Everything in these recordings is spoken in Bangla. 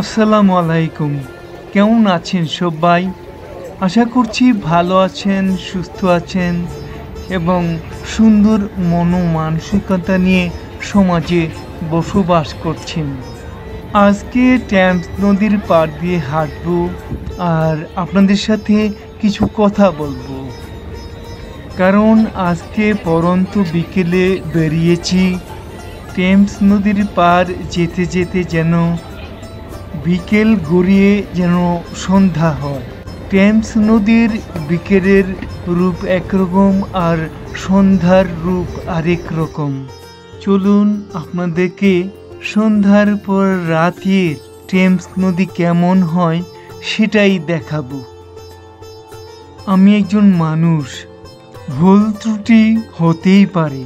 আসসালামু আলাইকুম। কেমন আছেন সবাই? আশা করছি ভালো আছেন, সুস্থ আছেন এবং সুন্দর মন মানসিকতা নিয়ে সমাজে বসবাস করছেন। আজকে ট্যাম্পস নদীর পাড় দিয়ে হাঁটবো আর আপনাদের সাথে কিছু কথা বলব। কারণ আজকে পরন্ত বিকেলে বেরিয়েছি। টেমস নদীর পার যেতে যেতে যেন বিকেল গড়িয়ে যেন সন্ধ্যা হয়। টেমস নদীর বিকেলের রূপ একরকম আর সন্ধ্যার রূপ আরেক রকম। চলুন আপনাদেরকে সন্ধ্যার পর রাতে টেমস নদী কেমন হয় সেটাই দেখাবো। আমি একজন মানুষ। ভুল ত্রুটি হতেই পারে।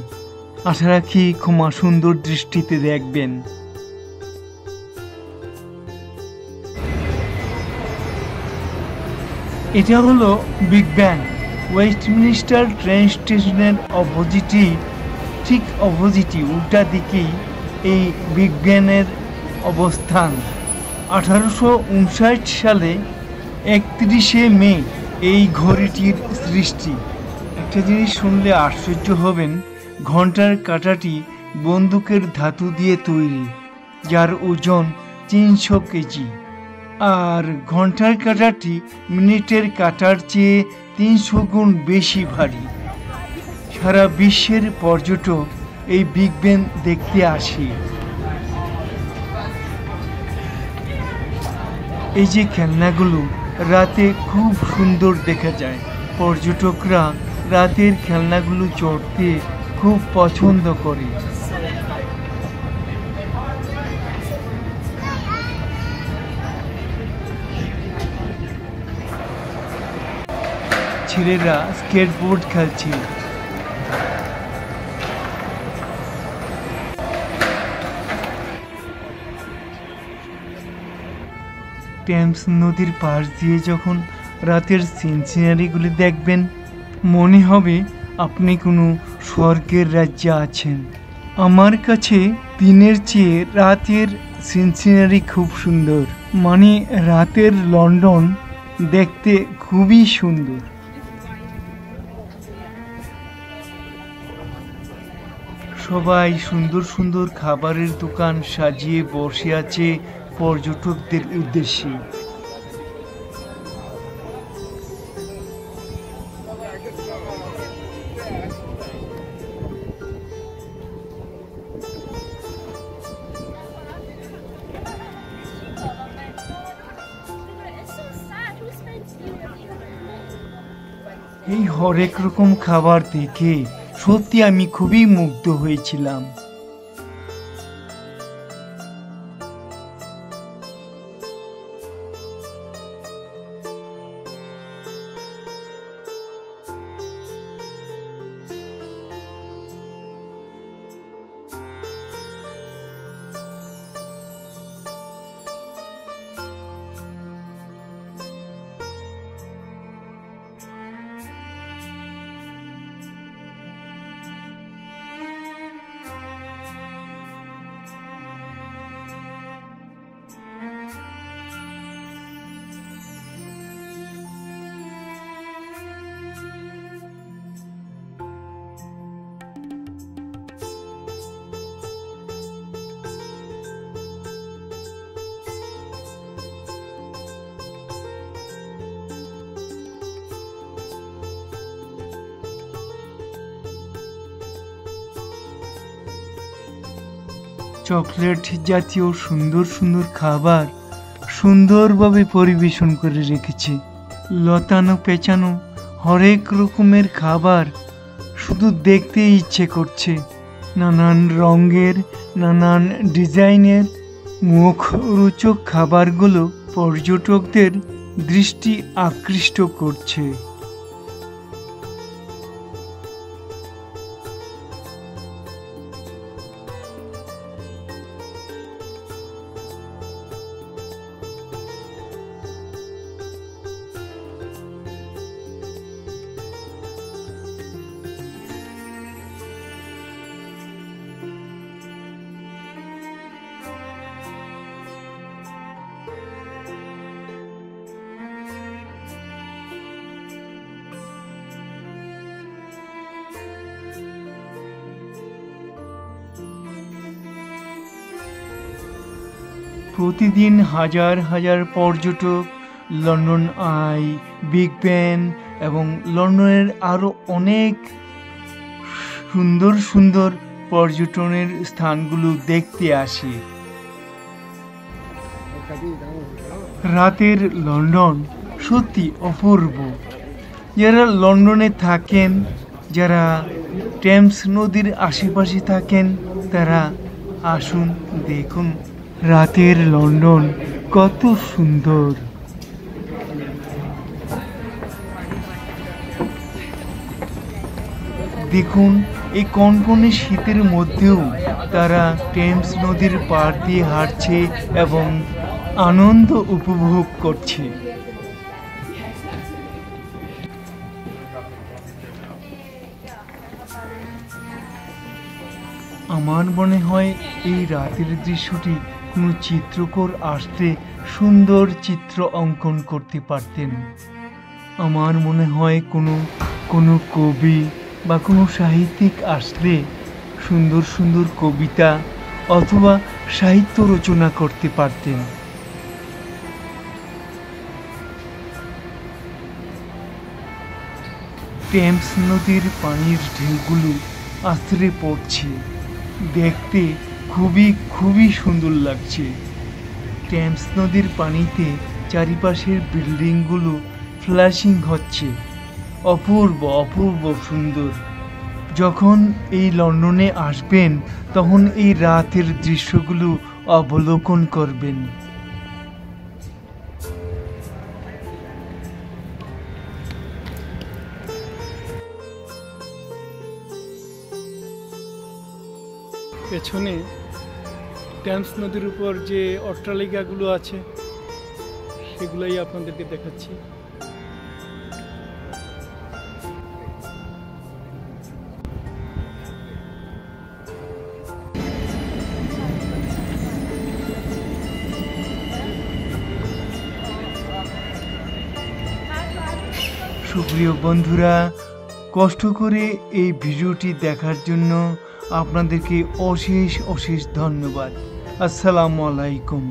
আশা রাখি ক্ষমা সুন্দর দৃষ্টিতে দেখবেন। এটা হলো বিগ ব্যাং ওয়েস্টমিনিস্টার ট্রেন স্টেশনের অপোজিটই ঠিক অপোজিটই উল্টা দিকেই এই বিগ অবস্থান। আঠারোশো উনষাট সালে একত্রিশে মে এই ঘড়িটির সৃষ্টি। একটা জিনিস শুনলে আশ্চর্য হবেন, ঘণ্টার কাঁটাটি বন্দুকের ধাতু দিয়ে তৈরি, যার ওজন তিনশো কেজি। আর ঘণ্টার কাঁটাটি মিনিটের কাঁটার চেয়ে তিনশো গুণ বেশি ভারী। সারা বিশ্বের পর্যটক এই বিগ ব্যান দেখতে আসে। এই যে খেলনাগুলো রাতে খুব সুন্দর দেখা যায়। পর্যটকরা রাতের খেলনাগুলো চড়তে খুব পছন্দ করে। ছেলেরা স্কেটবোর্ড খেলছে টেমস নদীর পাশ দিয়ে যখন রাতের সিনসিনারিগুলি দেখবেন, মনে হবে আপনি কোনো স্বর্গের রাজ্যে আছেন। আমার কাছে দিনের চেয়ে রাতের সিনসিনারি খুব সুন্দর মানে রাতের লন্ডন দেখতে খুবই সুন্দর। সবাই সুন্দর সুন্দর খাবারের দোকান সাজিয়ে বসে আছে পর্যটকদের উদ্দেশ্যে। এই হরেক রকম খাবার দেখে সত্যি আমি খুবই মুগ্ধ হয়েছিলাম। চকলেট জাতীয় সুন্দর সুন্দর খাবার সুন্দরভাবে পরিবেশন করে রেখেছে। লতানো পেঁচানো হরেক রকমের খাবার শুধু দেখতে ইচ্ছে করছে। নানান রঙের, নানান ডিজাইনের মুখ রোচক খাবারগুলো পর্যটকদের দৃষ্টি আকৃষ্ট করছে। প্রতিদিন হাজার হাজার পর্যটক লন্ডন আই, বিগ ব্যান এবং লন্ডনের আরও অনেক সুন্দর সুন্দর পর্যটনের স্থানগুলো দেখতে আসে। রাতের লন্ডন সত্যি অপূর্ব। যারা লন্ডনে থাকেন, যারা টেমস নদীর আশেপাশে থাকেন, তারা আসুন দেখুন। রাতের লন্ডন কত সুন্দর। দেখুন, এই কনকনে শীতের মধ্যেও তারা টেমস নদীর পাড় দিয়ে হাঁটছে এবং আনন্দ উপভোগ করছে। আমার মনে হয় এই রাতের দৃশ্যটি কোনো চিত্রকর আসতে সুন্দর চিত্র অঙ্কন করতে পারতেন। আমার মনে হয় কোনো কোনো কবি বা কোনো সাহিত্যিক আসলে সুন্দর সুন্দর কবিতা অথবা সাহিত্য রচনা করতে পারতেন। টেমস নদীর পানির ঢেউগুলো আছড়ে পড়ছে। দেখতে খুবই খুবই সুন্দর লাগছে। টেমস নদীর পানিতে চারিপাশের বিল্ডিংগুলো ফ্ল্যাশিং হচ্ছে। অপূর্ব অপূর্ব সুন্দর। যখন এই লন্ডনে আসবেন, তখন এই রাতের দৃশ্যগুলো অবলোকন করবেন। পেছনে ট্যামস নদীর উপর যে অট্টালিকাগুলো আছে সেগুলোই আপনাদেরকে দেখাচ্ছি। সুপ্রিয় বন্ধুরা কষ্ট করে এই ভিডিওটি দেখার জন্য আপনাদেরকে অশেষ অশেষ ধন্যবাদ। আসসালামু আলাইকুম।